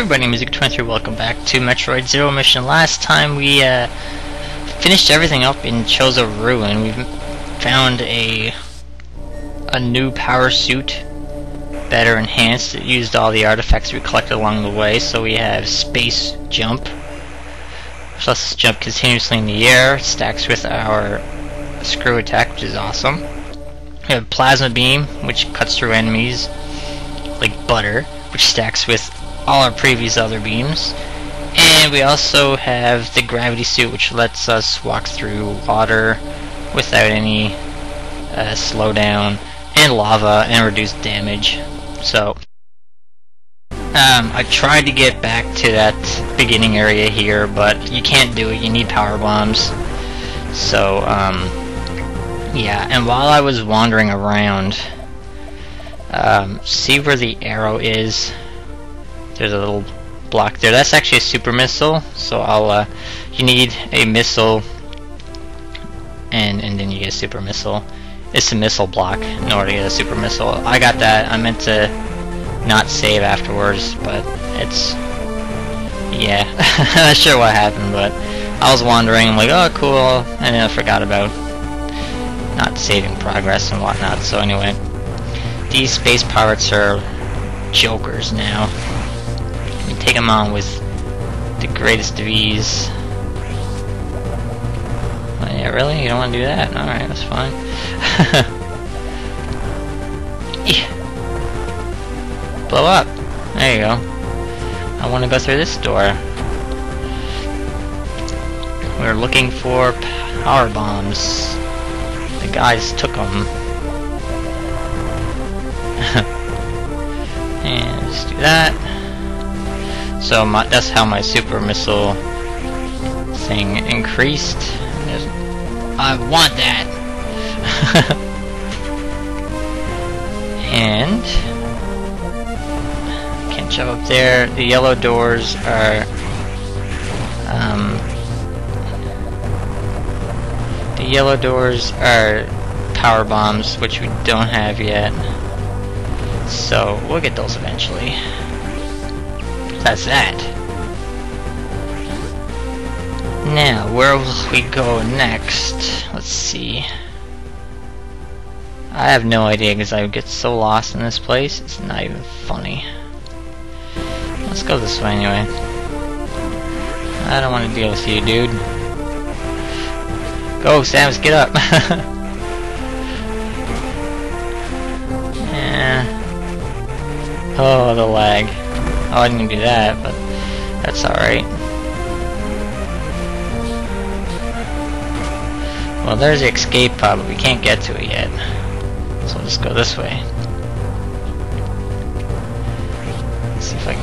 Everybody, Musouka23, welcome back to Metroid Zero Mission. Last time we uh, finished everything up in Chozo Ruin. We found a a new power suit, better enhanced. It used all the artifacts we collected along the way. So we have Space Jump, which lets us jump continuously in the air. Stacks with our Screw Attack, which is awesome. We have Plasma Beam, which cuts through enemies like butter, which stacks with all our previous other beams. And we also have the gravity suit which lets us walk through water without any uh, slowdown and lava and reduce damage. So um, I tried to get back to that beginning area here, but you can't do it. You need power bombs. So um, yeah, and while I was wandering around, um, see where the arrow is there's a little block there. That's actually a super missile. So I'll uh, you need a missile, and and then you get a super missile. It's a missile block in order to get a super missile. I got that. I meant to not save afterwards, but it's yeah. not sure what happened, but I was wandering. I'm like, oh cool, and then I forgot about not saving progress and whatnot. So anyway, these space pirates are jokers now take him on with the greatest of ease. Oh, yeah, really? You don't want to do that? Alright, that's fine. yeah. Blow up. There you go. I want to go through this door. We're looking for power bombs. The guys took them. and just do that. So my, that's how my super missile thing increased. I want that! and can't jump up there. The yellow doors are um, the yellow doors are power bombs, which we don't have yet. So we'll get those eventually. That's that. Now, where will we go next? Let's see. I have no idea because I get so lost in this place, it's not even funny. Let's go this way anyway. I don't want to deal with you, dude. Go, Samus, get up! yeah. Oh, the lag. Oh, I didn't do that, but that's alright. Well, there's the escape pod, but we can't get to it yet. So we'll just go this way. Let's see if I can...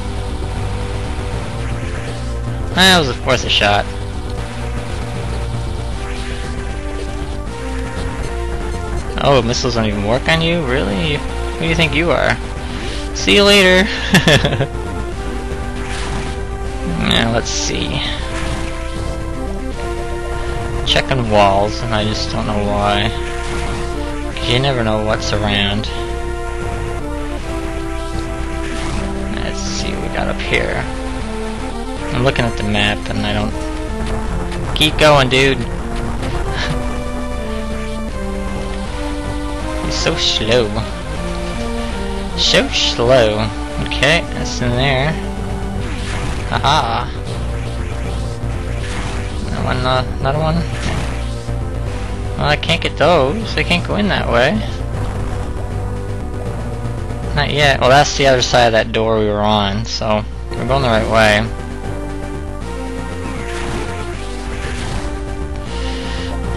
Eh, that was worth a shot. Oh, missiles don't even work on you? Really? Who do you think you are? See you later! Now let's see. Checking walls, and I just don't know why. You never know what's around. Let's see what we got up here. I'm looking at the map and I don't... Keep going, dude! He's so slow. So slow. Okay, that's in there. That one, uh, another one. Well, I can't get those. I can't go in that way. Not yet. Well, that's the other side of that door we were on, so we're going the right way.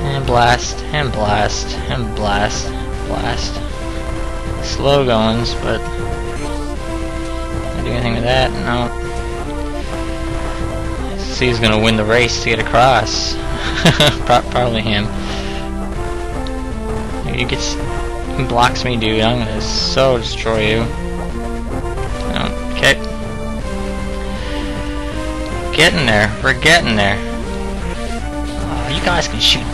And blast, and blast, and blast, blast. Slow goings, but... Can I do anything with that? No see who's gonna win the race to get across. Probably him. He gets he blocks me, dude. I'm gonna so destroy you. Um, okay. Getting there. We're getting there. Oh, you guys can shoot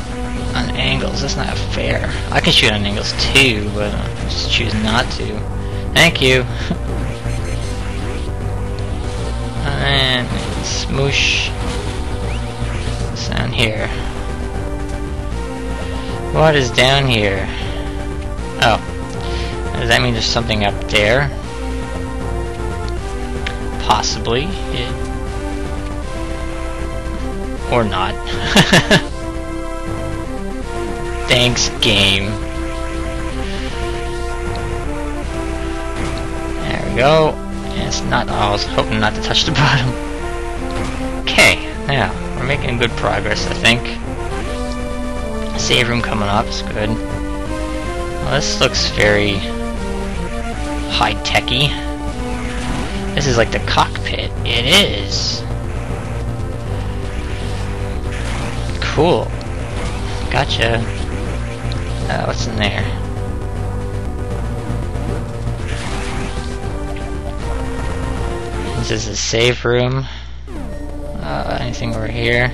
on angles. That's not fair. I can shoot on angles too, but I just choose not to. Thank you. and Smoosh. Here? What is down here? Oh. Does that mean there's something up there? Possibly. It... Or not. Thanks, game. There we go. It's not. Oh, I was hoping not to touch the bottom. Okay, now we're making good progress, I think. Save room coming up is good. Well, this looks very high-techy. This is like the cockpit. It is. Cool. Gotcha. Uh, what's in there? This is a save room. Uh, anything over here?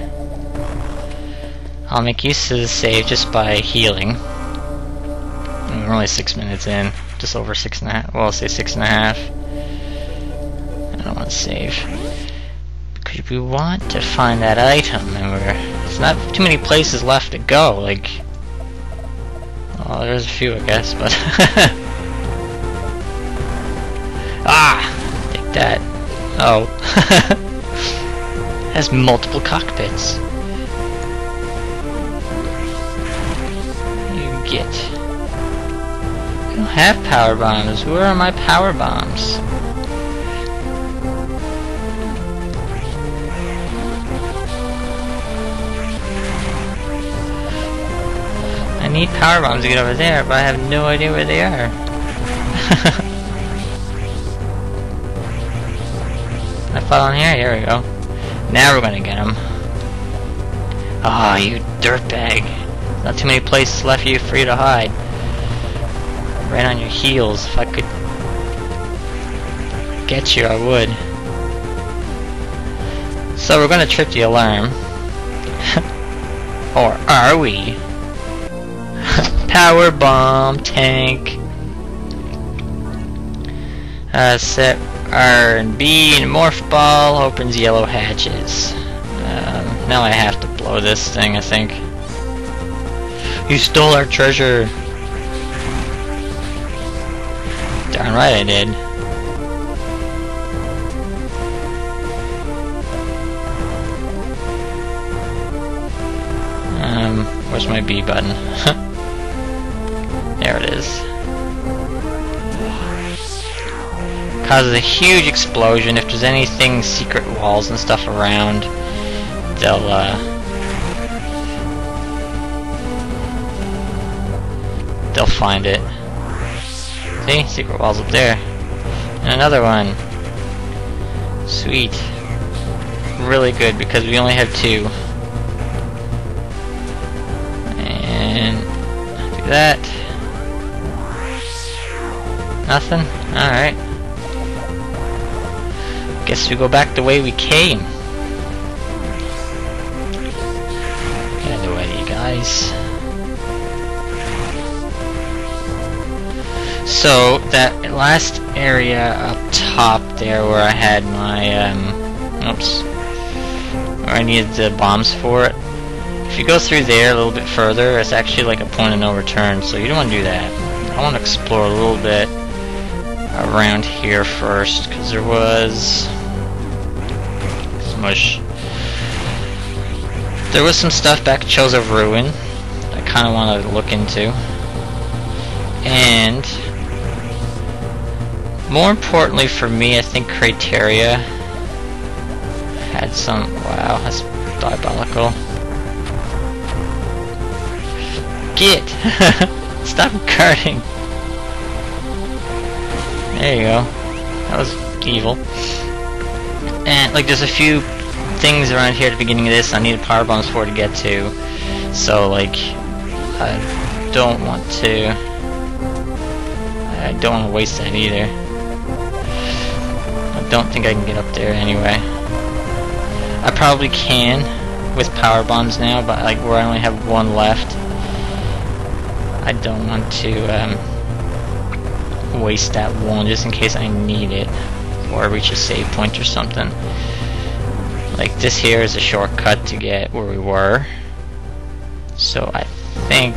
I'll make use of the save just by healing. We're only six minutes in. Just over six and a half. Well, I'll say six and a half. I don't want to save. Because we want to find that item, and we're... There's not too many places left to go, like... Well, there's a few, I guess, but... ah! Take that. Oh. has multiple cockpits. You get. I don't have power bombs. Where are my power bombs? I need power bombs to get over there, but I have no idea where they are. I fall on here? Here we go. Now we're gonna get him. Ah, oh, you dirtbag. Not too many places left for you for you to hide. Right on your heels. If I could get you, I would. So we're gonna trip the alarm. or are we? Power bomb tank. Uh, set R and B and Morph Ball opens yellow hatches. Um, now I have to blow this thing, I think. You stole our treasure! Darn right I did. Um, where's my B button? there it is. Causes a huge explosion. If there's anything, secret walls and stuff around, they'll, uh... They'll find it. See? Secret walls up there. And another one. Sweet. Really good, because we only have two. And... Do that. Nothing? Alright. Guess we go back the way we came. Get out of the way, you guys. So, that last area up top there where I had my, um, oops, where I needed the bombs for it, if you go through there a little bit further, it's actually like a point of no return, so you don't want to do that. I want to explore a little bit around here first, because there was... Smush. There was some stuff back at Chozo Ruin I kind of want to look into. And... More importantly for me, I think Crateria had some... Wow, that's diabolical. Get! Stop carting! There you go. That was evil. And, like, there's a few things around here at the beginning of this I needed power bombs for to get to. So, like, I don't want to... I don't want to waste that either. I don't think I can get up there anyway. I probably can with power bombs now, but, like, where I only have one left. I don't want to, um, waste that one just in case I need it or reach a save point or something. Like this here is a shortcut to get where we were. So I think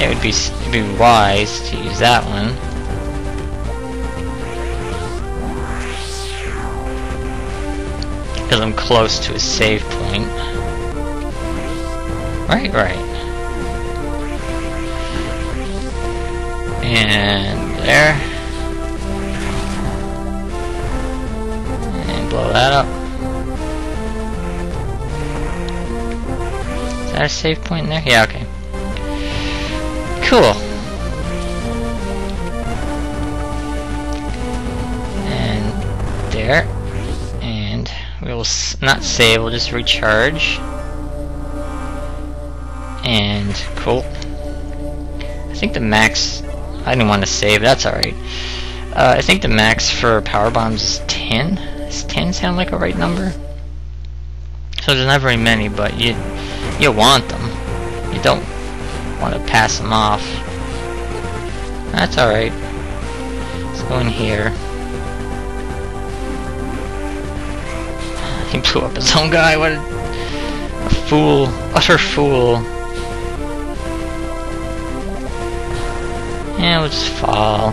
it would be it'd be wise to use that one. Because I'm close to a save point. Right, right. And there. Blow that up. Is that a save point in there? Yeah, okay. Cool. And there. And we'll not save, we'll just recharge. And cool. I think the max. I didn't want to save. That's all right. Uh, I think the max for power bombs is 10. Does 10 sound like a right number? So there's not very many, but you you want them. You don't want to pass them off. That's all right. Let's go in here. He blew up his own guy. What a, a fool! Utter fool! Yeah, we'll just fall.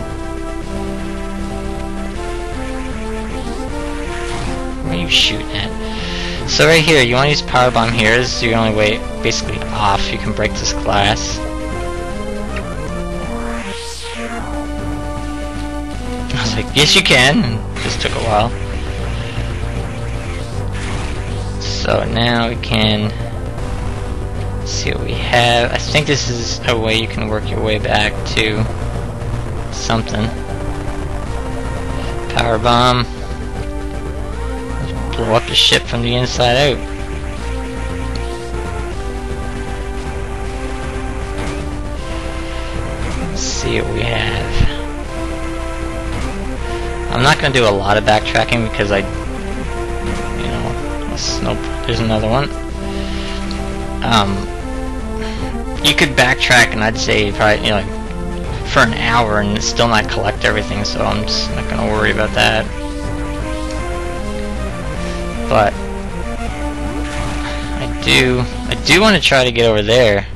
You shooting at? So right here, you want to use power bomb here. This is your only way, basically off. You can break this glass. I was like, yes you can. And just took a while. So now we can see what we have. I think this is a way you can work your way back to something. Power bomb. Blow up the ship from the inside out. Let's see what we have. I'm not going to do a lot of backtracking because I, you know, nope, there's another one. Um, you could backtrack and I'd say probably, you know, like, for an hour and still not collect everything, so I'm just not gonna worry about that. But, I do, I do want to try to get over there.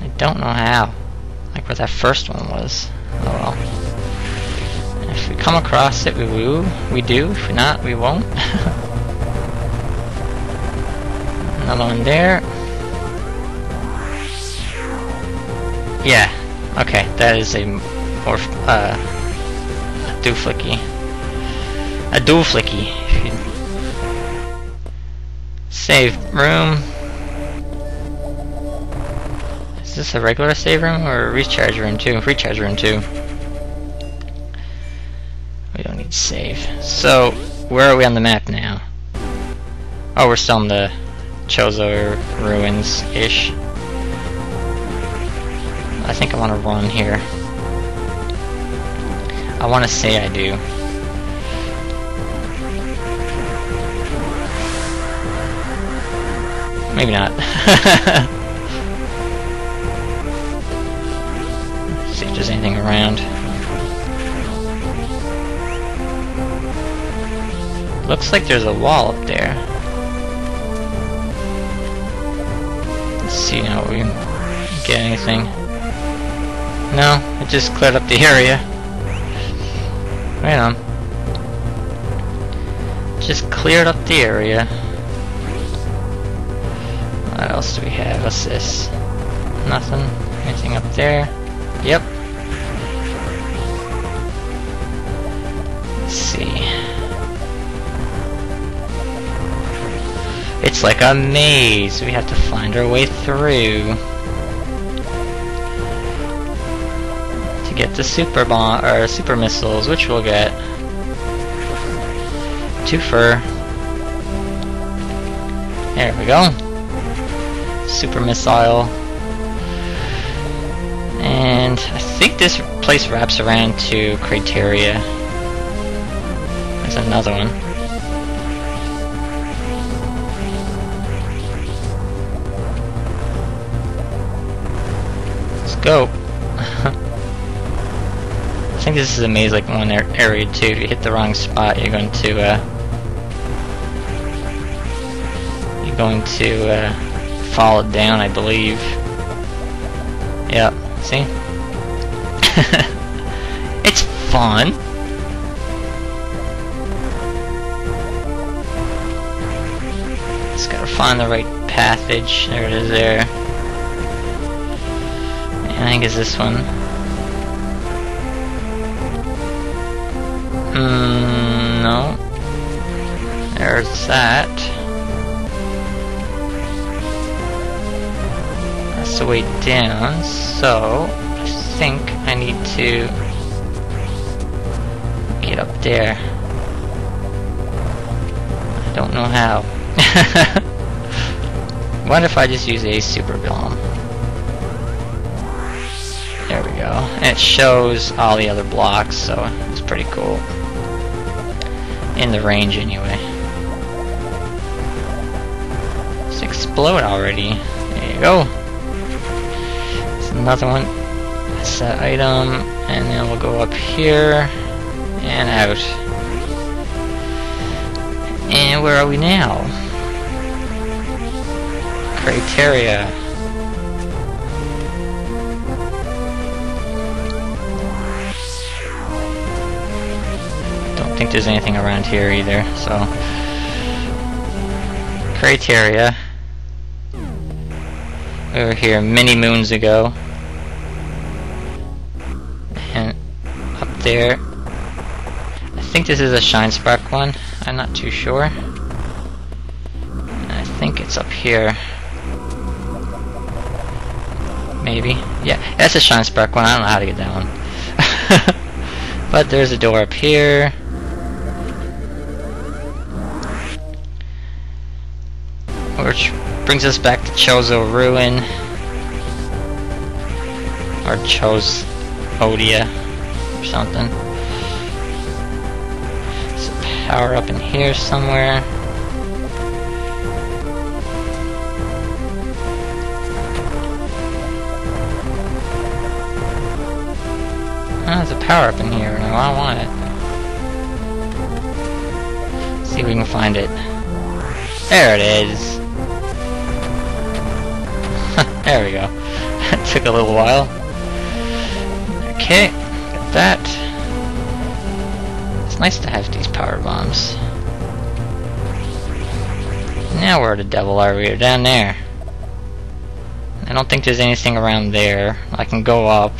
I don't know how. Like where that first one was. Oh well. If we come across it, we will. We do. If not, we won't. Another one there. Yeah. Okay, that is a more uh a dooflicky. A dooflicky. Save room. Is this a regular save room or a recharge room too? Recharge room too. We don't need save. So, where are we on the map now? Oh, we're still in the Chozo ruins-ish. I think I want to run here. I want to say I do. Maybe not. see if there's anything around. Looks like there's a wall up there. Let's see how we get anything. No, it just cleared up the area. Right on. Just cleared up the area. Else do we have? What's this? Nothing. Anything up there? Yep. Let's see. It's like a maze. We have to find our way through. To get the super bomb or super missiles, which we'll get. Two fur. There we go. Super missile. And I think this place wraps around to Crateria. There's another one. Let's go. I think this is a maze like one area too. If you hit the wrong spot, you're going to uh, you're going to uh, fall down, I believe. Yep, see? it's fun! Just gotta find the right passage. There it is there. I think it's this one. Hmm, no. There's that. The way down, so I think I need to get up there. I don't know how. what if I just use a super bomb? There we go. It shows all the other blocks, so it's pretty cool. In the range, anyway. Just explode already. There you go. Another one. Set item, and then we'll go up here and out. And where are we now? Crateria. Don't think there's anything around here either, so... Crateria. We were here many moons ago. There... I think this is a Shine Spark one. I'm not too sure. I think it's up here. Maybe. Yeah, that's a Shine Spark one. I don't know how to get that one. but there's a door up here. Which brings us back to Chozo Ruin. Or Chose Odia something. Power up in here somewhere. Oh, there's a power up in here. No, I want it. see if we can find it. There it is. there we go. Took a little while. Okay. It's nice to have these power bombs. Now where the devil are we? We're down there. I don't think there's anything around there. I can go up.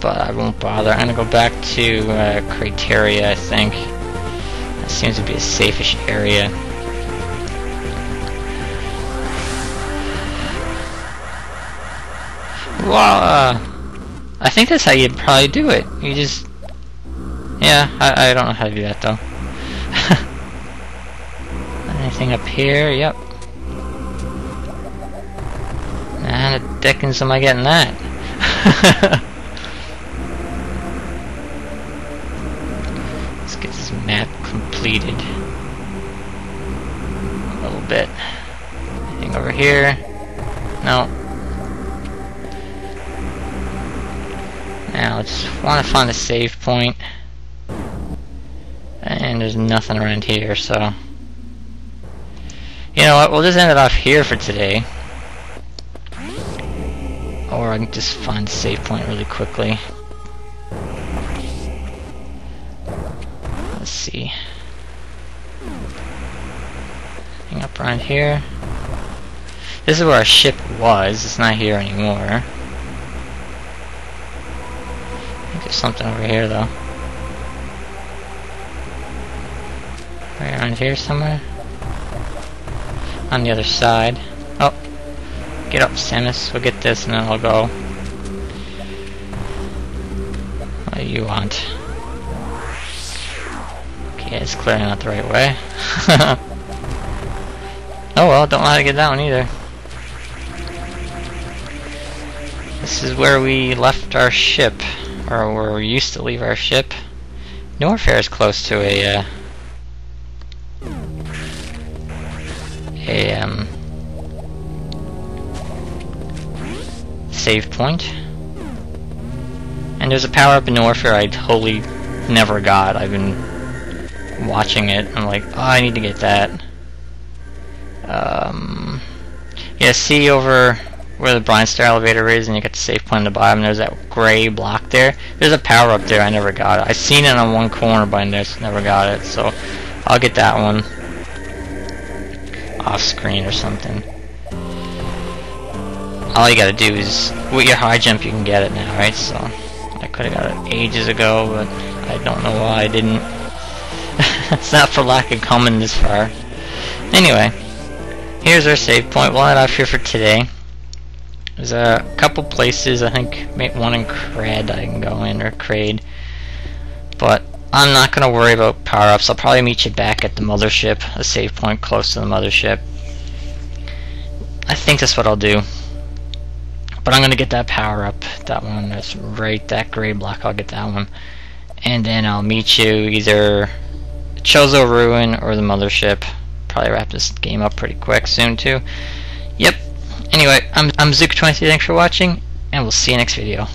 But I won't bother. I'm gonna go back to uh, Crateria, I think. That seems to be a safe-ish area. Uh, I think that's how you'd probably do it. You just... Yeah, I, I don't know how to do that though. Anything up here? Yep. How the dickens am I getting that? Let's get this map completed. A little bit. Anything over here? No. Now, just want to find a save point. And there's nothing around here, so... You know what, we'll just end it off here for today. Or I can just find a save point really quickly. Let's see. Anything up around here? This is where our ship was, it's not here anymore. There's something over here though. Right around here somewhere? On the other side. Oh! Get up, Samus. We'll get this and then I'll go. What do you want? Okay, it's clearly not the right way. oh well, don't know how to get one either. This is where we left our ship or where we used to leave our ship. Norfair is close to a, uh, a, um, save point. And there's a power-up in Norfair I totally never got. I've been watching it. I'm like, oh, I need to get that. Um, yeah, see over where the Brinstar elevator is, and you get the safe point on the bottom. There's that gray block there. There's a power up there. I never got it. I seen it on one corner, but I just never got it. So I'll get that one off screen or something. All you gotta do is, with your high jump, you can get it now, right? So I could have got it ages ago, but I don't know why I didn't. it's not for lack of coming this far. Anyway, here's our save point. We'll head off here for today. There's a couple places, I think one in Cred I can go in, or Crade. But I'm not going to worry about power-ups. I'll probably meet you back at the mothership, a save point close to the mothership. I think that's what I'll do. But I'm going to get that power-up, that one that's right, that gray block, I'll get that one. And then I'll meet you either Chozo Ruin or the mothership. Probably wrap this game up pretty quick soon too. Yep, Anyway, I'm, I'm Zook23, thanks for watching, and we'll see you next video.